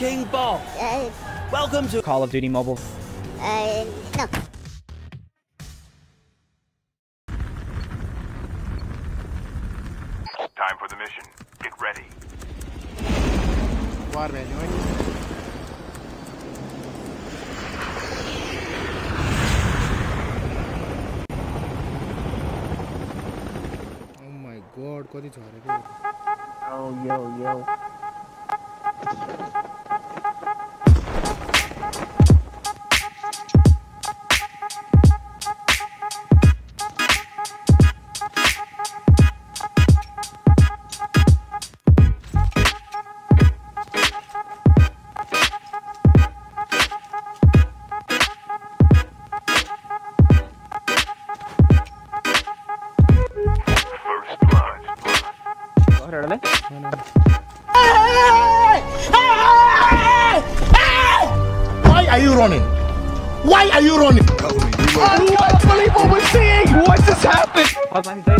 all. Uh, Welcome to Call of Duty Mobile. uh, no. Time for the mission. Get ready. Var velho. Olha. Oh my god, कति झरेको Yo, yo, yo. First ಹೊರಡಲೆ Why are you running? Why are you running? Pass ಮಾಡಿ ಸೈ ಬರೋ ಬೇರೆ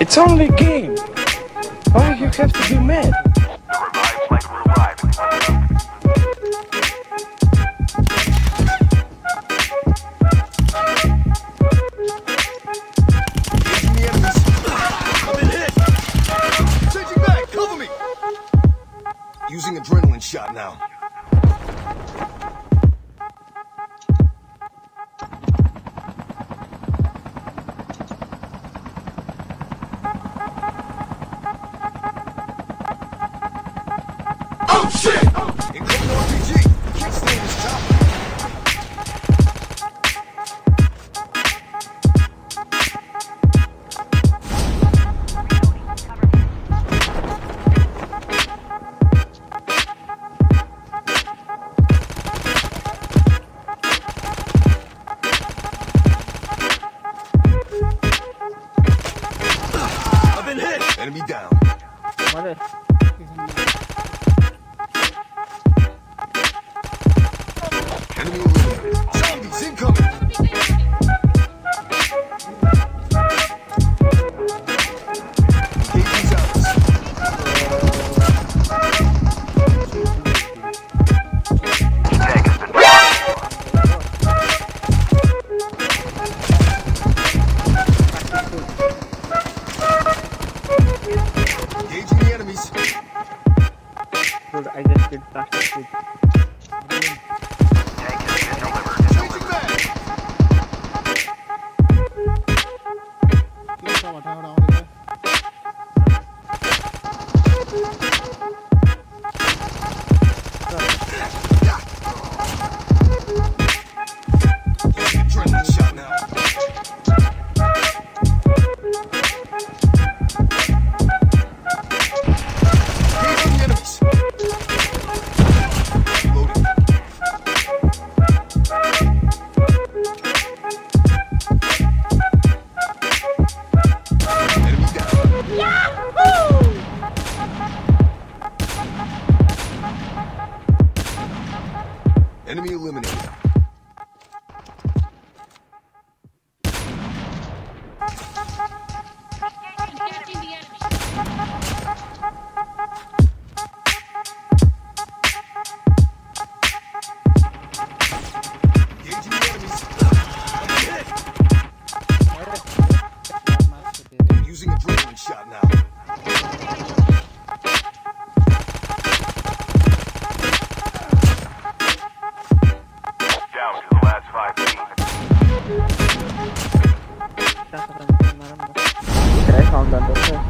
It's only a game. Why you have to be mad? Using adrenaline shot now. Enemy down. Vale. good, that's good. Tank has been delivered. Rẻ con?